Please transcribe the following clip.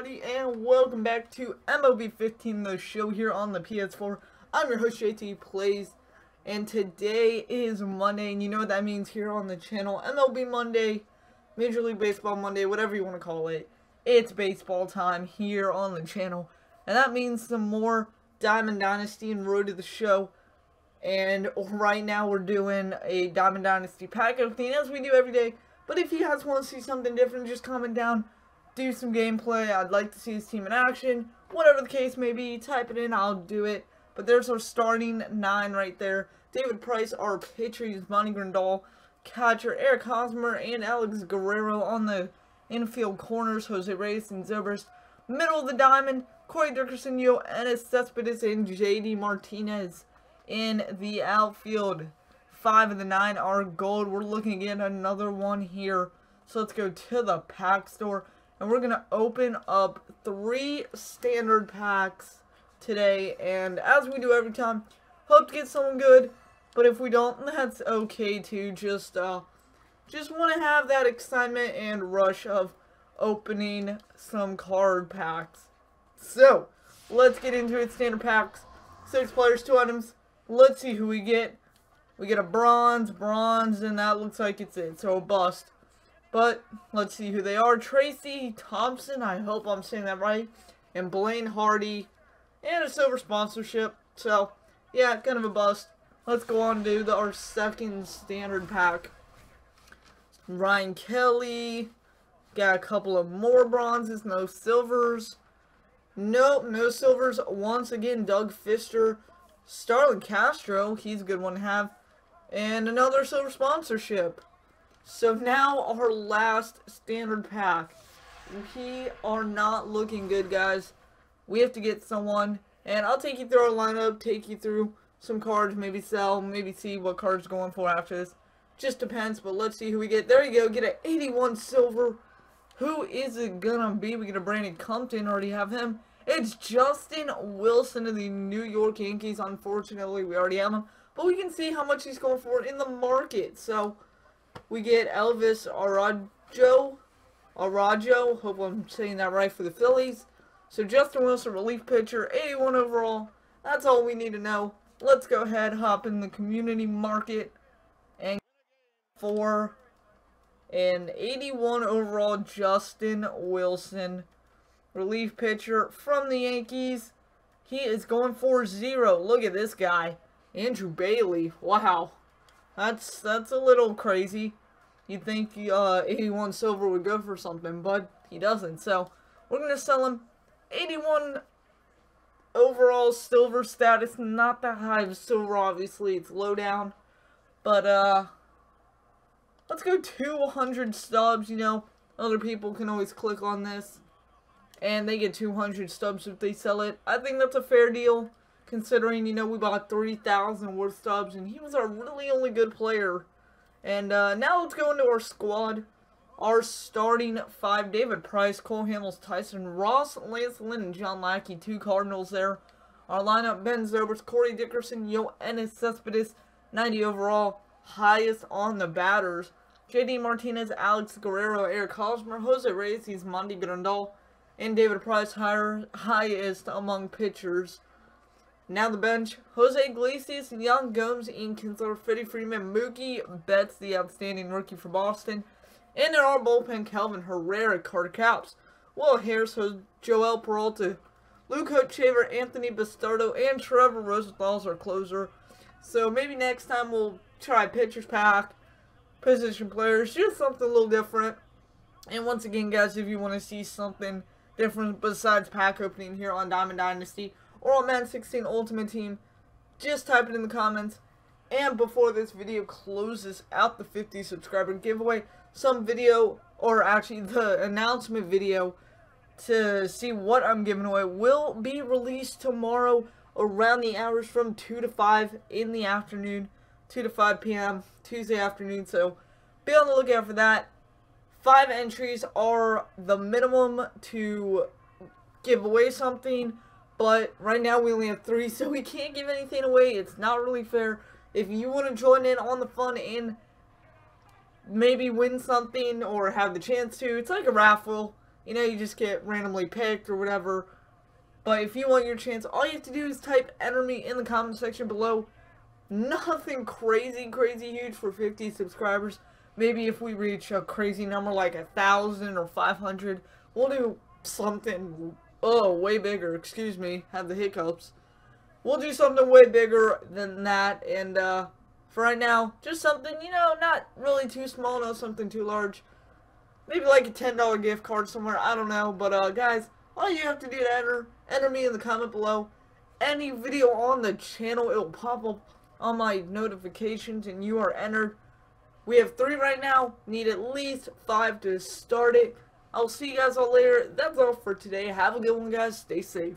everybody, and welcome back to MLB 15, the show here on the PS4. I'm your host, JT Plays, and today is Monday, and you know what that means here on the channel. MLB Monday, Major League Baseball Monday, whatever you want to call it. It's baseball time here on the channel, and that means some more Diamond Dynasty and Road to the Show. And right now we're doing a Diamond Dynasty pack opening, as we do every day. But if you guys want to see something different, just comment down do some gameplay. I'd like to see his team in action. Whatever the case may be, type it in. I'll do it. But there's our starting nine right there. David Price, our pitcher, is Monty Grandal. Catcher, Eric Hosmer and Alex Guerrero on the infield corners. Jose Reyes and Zobrist. Middle of the diamond, Corey Dickerson, Yoenis Cespedes, and JD Martinez in the outfield. Five of the nine are gold. We're looking at another one here. So let's go to the pack store and we're going to open up three standard packs today. And as we do every time, hope to get someone good. But if we don't, that's okay too. Just, uh, just want to have that excitement and rush of opening some card packs. So, let's get into it. Standard packs. Six players, two items. Let's see who we get. We get a bronze, bronze, and that looks like it's it. So, a bust. But let's see who they are. Trayce Thompson, I hope I'm saying that right. And Blaine Hardy. And a silver sponsorship. So, yeah, kind of a bust. Let's go on to the, our second standard pack. Ryan Kelly. Got a couple of more bronzes, no silvers. Nope, no silvers. Once again, Doug Fister. Starlin Castro, he's a good one to have. And another silver sponsorship. So now our last standard pack. We are not looking good, guys. We have to get someone. And I'll take you through our lineup, take you through some cards, maybe sell, maybe see what cards going for after this. Just depends, but let's see who we get. There you go, get an 81 silver. Who is it gonna be? We get a Brandon Cumpton, already have him. It's Justin Wilson of the New York Yankees. Unfortunately, we already have him. But we can see how much he's going for in the market. So, we get Elvis Araujo. Araujo. Hope I'm saying that right for the Phillies. So Justin Wilson, relief pitcher, 81 overall. That's all we need to know. Let's go ahead, hop in the community market, and for an 81 overall Justin Wilson, relief pitcher from the Yankees. He is going for zero. Look at this guy. Andrew Bailey. Wow. That's that's a little crazy. You'd think uh, 81 silver would go for something, but he doesn't. So we're going to sell him 81 overall silver status. Not that high of silver, obviously. It's low down. But, uh, let's go 200 stubs, you know. Other people can always click on this. And they get 200 stubs if they sell it. I think that's a fair deal. Considering, you know, we bought 3,000 worth stubs. And he was our really only good player and uh, now let's go into our squad. Our starting five, David Price, Cole Hamels, Tyson Ross, Lance Lynn, and John Lackey, two Cardinals there. Our lineup, Ben Zobrist, Corey Dickerson, Yoenis Cespedes, 90 overall, highest on the batters. JD Martinez, Alex Guerrero, Eric Hosmer, Jose Reyes, Monty Grandal, and David Price, higher, highest among pitchers. Now the bench, Jose Iglesias, Yan Gomes, Ian Kinsler, Freddie Freeman, Mookie Betts, the outstanding rookie for Boston. And in our bullpen, Kelvin Herrera, Carter Capps, Will Harris, Joel Peralta, Luke Hochevar, Anthony Bastardo, and Trevor Rosenthal's our closer. So maybe next time we'll try pitchers pack, position players, just something a little different. And once again, guys, if you want to see something different besides pack opening here on Diamond Dynasty, or on Madden 16 Ultimate Team, just type it in the comments. And before this video closes out the 50 subscriber giveaway, some video, or actually the announcement video, to see what I'm giving away will be released tomorrow around the hours from 2 to 5 in the afternoon, 2 to 5 p.m. Tuesday afternoon, so be on the lookout for that. Five entries are the minimum to give away something. But right now we only have three, so we can't give anything away. It's not really fair. If you want to join in on the fun and maybe win something or have the chance to, it's like a raffle you know, you just get randomly picked or whatever. But if you want your chance, all you have to do is type enter me in the comment section below. Nothing crazy, crazy huge for 50 subscribers. Maybe if we reach a crazy number like a thousand or 500, we'll do something, oh, way bigger, excuse me, have the hiccups. We'll do something way bigger than that, and, uh, for right now, just something, you know, not really too small, not something too large. Maybe like a $10 gift card somewhere, I don't know, but, uh, guys, all you have to do to enter, enter me in the comment below. Any video on the channel, it will pop up on my notifications, and you are entered. We have three right now, need at least five to start it. I'll see you guys all later. That's all for today. Have a good one, guys. Stay safe.